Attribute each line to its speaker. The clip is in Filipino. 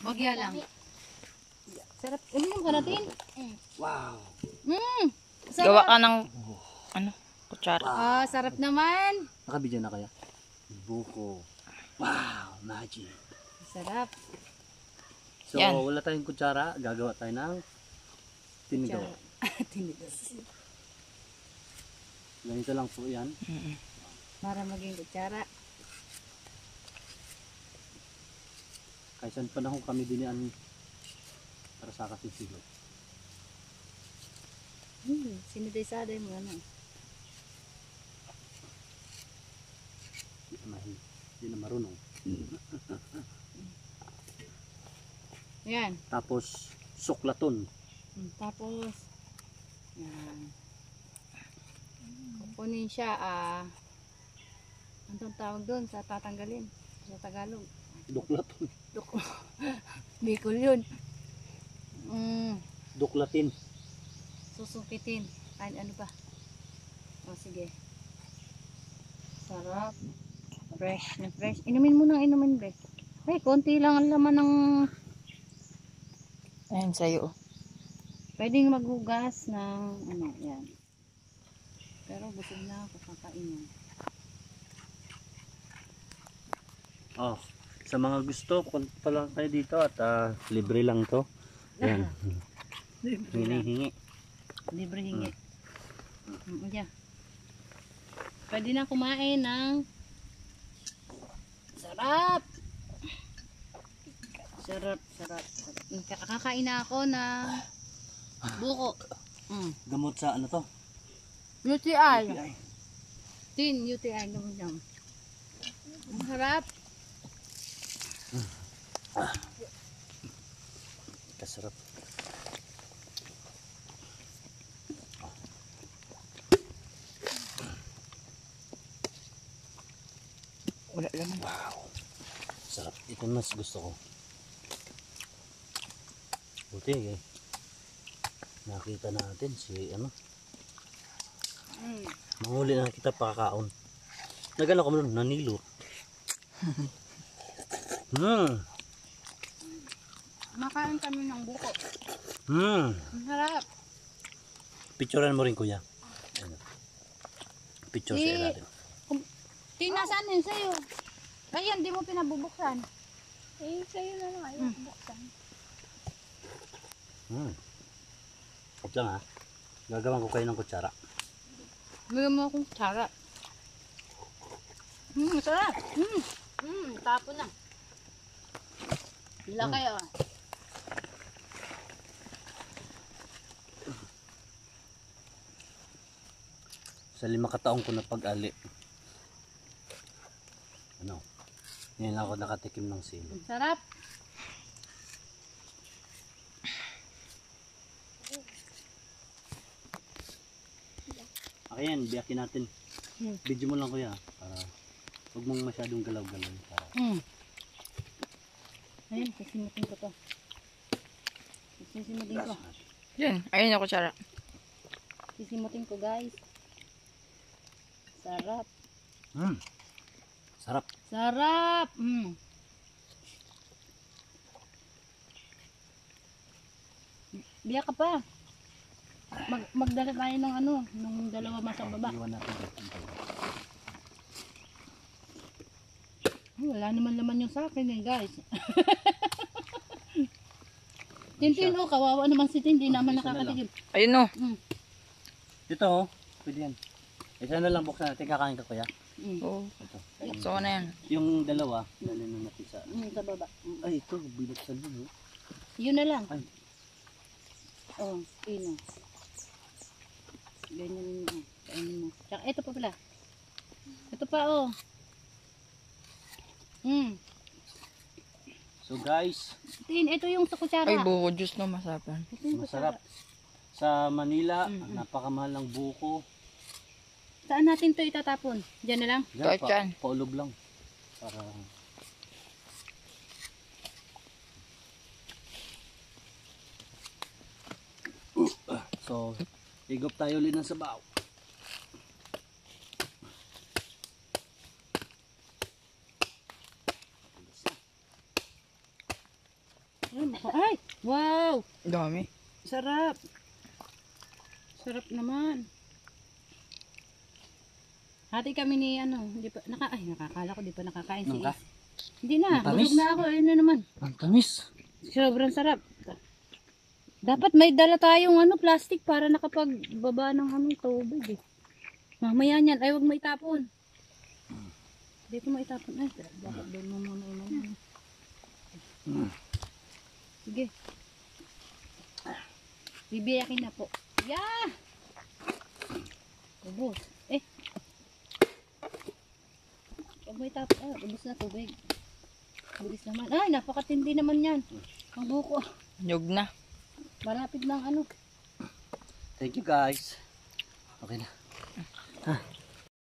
Speaker 1: Bagya lang. Sarap. Uminom ka natin.
Speaker 2: Wow.
Speaker 1: Mmm.
Speaker 3: Gawa
Speaker 1: Sarap.
Speaker 3: ka ng, ano, kutsara.
Speaker 1: Ah, sarap naman.
Speaker 2: Nakabidyo na kaya? Buko. Wow, magic.
Speaker 1: Sarap.
Speaker 2: So,
Speaker 3: Yan.
Speaker 2: wala tayong kutsara. Gagawa tayo ng tinigaw.
Speaker 1: Tinigas.
Speaker 2: Ganito lang po yan.
Speaker 3: Mm-mm.
Speaker 1: Para maging kutsara.
Speaker 2: Kahit saan panahon kami dinian para sa kasisigaw.
Speaker 1: Hmm, sinidesada mo ano.
Speaker 2: Hindi na, mahi- hindi na marunong.
Speaker 1: Yan.
Speaker 2: Tapos, suklaton.
Speaker 1: Hmm, Tapos, yan. Kukunin siya, ah, anong tawag doon sa tatanggalin? Sa Tagalog.
Speaker 2: Duklaton.
Speaker 1: Duk Bicol yun. Mm,
Speaker 2: Duklatin.
Speaker 1: susukitin. Ay, ano pa? O, sige. Sarap. Fresh na fresh. Inumin mo nang inumin, Bre. Ay, konti lang ang laman ng...
Speaker 3: Ayan sa'yo.
Speaker 1: Pwedeng maghugas ng ano, yan. Pero busog na ako kakainin.
Speaker 2: Oh, sa mga gusto, punta lang kayo dito at ah, libre lang to. Ayan. Hinihingi.
Speaker 1: Libre hingi. Mm, yeah. Pwede na kumain ng sarap. Sarap, sarap, sarap. Kakain na ako ng buko. Mm.
Speaker 2: Gamot sa ano to?
Speaker 1: UTI.
Speaker 2: Ay,
Speaker 1: Tin, UTI naman yan. Ang harap.
Speaker 2: Kasarap.
Speaker 3: Wala lang.
Speaker 2: Wow. Sarap. Ito mas gusto ko. Buti eh. Nakita natin si ano.
Speaker 1: Mm.
Speaker 2: Manguli na kita pakakaon. Nagano ka mo nun? Nanilo. hmm.
Speaker 1: Makain kami ng buko.
Speaker 2: Hmm.
Speaker 1: Ang harap.
Speaker 2: Picturean mo rin kuya. Picture sa
Speaker 1: Eh.
Speaker 2: ilalim.
Speaker 1: Tinasan yun sa'yo. Ayan, di mo pinabubuksan.
Speaker 4: Eh, sa'yo na lang ayaw buksan.
Speaker 2: Hmm. Wait lang ha. Gagawan ko kayo ng kutsara.
Speaker 1: Bigyan mo akong tsara. Hmm, sarap. Hmm. Hmm, tapo na. Hila kayo. ah.
Speaker 2: Sa lima kataong ko na pag-ali. Ano? Ngayon ako nakatikim ng sili.
Speaker 1: Sarap.
Speaker 2: Ayan, biyakin natin.
Speaker 1: Hmm.
Speaker 2: Video mo lang kuya. Para huwag mong masyadong galaw-galaw. Para
Speaker 1: Hmm. Ayun, sisimutin ko to. Sisimutin ko.
Speaker 3: Yan. Ayun yung kutsara.
Speaker 1: Sisimutin ko, guys. Sarap.
Speaker 2: Hmm. Sarap.
Speaker 1: Sarap. Hmm. Biyak ka pa. Mag magdala tayo ng ano, nung dalawa mas ang baba.
Speaker 2: Iwan natin
Speaker 1: wala naman laman yung sa akin eh, guys. Tintin, oh, kawawa naman si Tin, di naman
Speaker 2: Isa na
Speaker 1: nakakatigil.
Speaker 3: Ayun no.
Speaker 1: Mm.
Speaker 2: Dito oh. Pwede yan. Isa na lang buksan natin. Kakain ka kuya.
Speaker 1: Mm.
Speaker 3: Oo.
Speaker 2: Ito.
Speaker 3: So, ano yan?
Speaker 2: Yung dalawa, dali na natin sa...
Speaker 1: Mm, sa baba. Mm.
Speaker 2: Ay, ito. Binuksan mo. No?
Speaker 1: Yun na lang.
Speaker 2: Ay.
Speaker 1: Oh, pino. Ganyan yun. Oh. Kainin mo. Tsaka ito pa pala. Ito pa, oh. Mm.
Speaker 2: So guys,
Speaker 1: Tin, ito yung sa kutsara.
Speaker 3: Ay, buko juice no, masapan.
Speaker 1: Ito yung
Speaker 2: masarap.
Speaker 1: kutsara.
Speaker 2: Sa Manila,
Speaker 1: Mm-mm.
Speaker 2: napakamahal ng buko.
Speaker 1: Saan natin to itatapon? Diyan na lang?
Speaker 2: Diyan,
Speaker 3: Kahit
Speaker 2: pa,
Speaker 3: yan.
Speaker 2: paulob lang. Para... So, igop tayo ulit ng sabaw.
Speaker 1: Ay! Wow!
Speaker 3: Dami.
Speaker 1: Sarap. Sarap naman. Hati kami ni ano, hindi pa naka ay nakakala ko di pa nakakain si? Is. Hindi na, busog na ako, ayun na naman.
Speaker 2: Ang tamis.
Speaker 1: Sobrang sarap. Dapat may dala tayong ano, plastic para nakapagbaba ng ano, tubig eh. Mamaya niyan, ay wag mo itapon. Dito mo itapon. Ay, dapat doon mo muna yun. Sige. Bibiyakin na po. Yeah! Ubus. Eh. Huwag mo itapon. Ah, ubus na tubig. Bilis naman. Ay, napakatindi naman yan. Ang buko.
Speaker 3: Nyog na.
Speaker 1: Malapit ng ano.
Speaker 2: Thank you guys. Okay na.